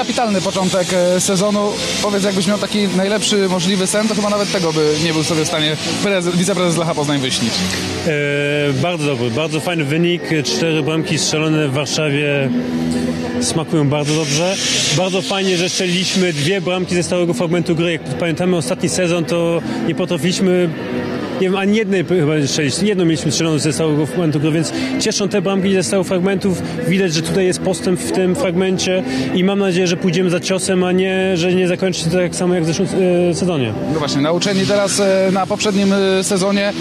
kapitalny początek e, sezonu. Powiedz, jakbyś miał taki najlepszy możliwy sen, to chyba nawet tego by nie był sobie w stanie prezes, wiceprezes Lecha Poznań wyśnić. E, bardzo dobry, bardzo fajny wynik. Cztery bramki strzelone w Warszawie smakują bardzo dobrze. Bardzo fajnie, że strzeliliśmy dwie bramki ze stałego fragmentu gry. Jak pamiętamy ostatni sezon, to nie potrafiliśmy nie wiem, ani jednej chyba strzelić. Jedną mieliśmy strzeloną ze stałego fragmentu gry, więc cieszą te bramki ze stałych fragmentów. Widać, że tutaj jest postęp w tym fragmencie i mam nadzieję, że pójdziemy za ciosem, a nie, że nie zakończy się to tak samo jak w zeszłym e, sezonie. No właśnie, nauczeni teraz e, na poprzednim e, sezonie,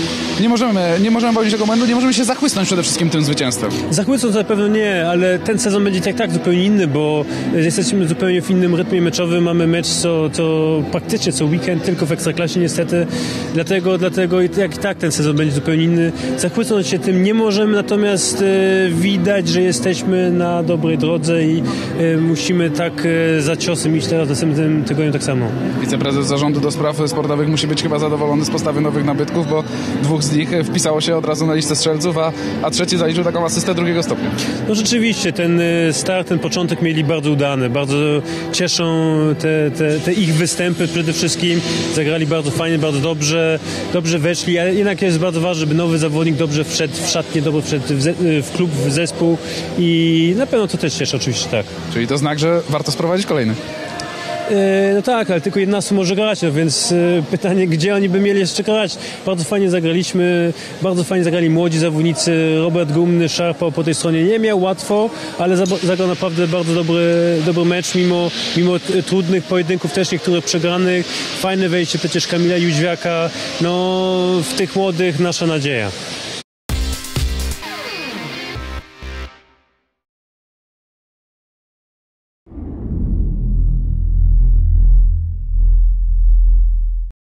nie możemy, nie możemy powiedzieć tego momentu, nie możemy się zachłysnąć przede wszystkim tym zwycięstwem. Zachwycąc na pewno nie, ale ten sezon będzie tak, tak zupełnie inny, bo jesteśmy zupełnie w innym rytmie meczowym. Mamy mecz co, co praktycznie co weekend, tylko w Ekstraklasie niestety. Dlatego, dlatego i jak i tak ten sezon będzie zupełnie inny. Zachwycąc się tym nie możemy, natomiast e, widać, że jesteśmy na dobrej drodze i e, musimy tak e, za ciosem iść teraz w następnym tygodniu tak samo. Wiceprezes zarządu do spraw sportowych musi być chyba zadowolony z postawy nowych nabytków, bo dwóch z nich wpisało się od razu na listę strzelców, a, a trzeci zaliczył taką asystę drugiego stopnia. No rzeczywiście, ten start, ten początek mieli bardzo udany. Bardzo cieszą te, te, te ich występy przede wszystkim. Zagrali bardzo fajnie, bardzo dobrze, dobrze weszli, ale jednak jest bardzo ważne, żeby nowy zawodnik dobrze wszedł w szatnię, dobrze wszedł w, ze, y, w klub, w zespół i na pewno to też cieszy, oczywiście tak. Czyli to znak, że warto sprowadzić kolejny. E, No tak, ale tylko 11 może grać, no więc e, pytanie, gdzie oni by mieli jeszcze grać? Bardzo fajnie zagraliśmy, bardzo fajnie zagrali młodzi zawodnicy. Robert Gumny szarpał po tej stronie. Nie miał łatwo, ale zagrał naprawdę bardzo dobry, dobry mecz, mimo, mimo t- trudnych pojedynków, też niektórych przegranych. Fajne wejście przecież Kamila Jóźwiaka. No, w tych młodych nasza nadzieja.